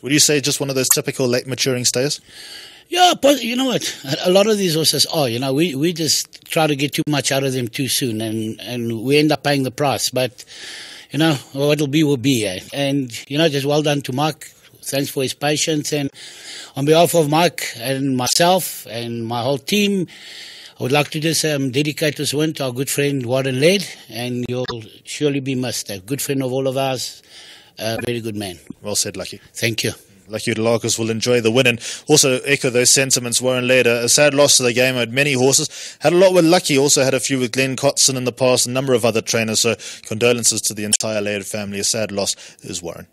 Would you say just one of those typical late maturing stayers? Yeah, but you know what? A lot of these horses are. You know, we, we just try to get too much out of them too soon, and, and we end up paying the price. But you know, what'll be will be. Eh? And you know, just well done to Mark. Thanks for his patience, and on behalf of Mark and myself and my whole team. I would like to just um, dedicate this win to our good friend Warren Led, and you'll surely be missed. A good friend of all of us, a very good man. Well said, Lucky. Thank you. Lucky Larkers will enjoy the win and also echo those sentiments. Warren Leder, a sad loss to the game, had many horses, had a lot with Lucky, also had a few with Glen Kotzen in the past, a number of other trainers. So condolences to the entire Leder family. A sad loss is Warren.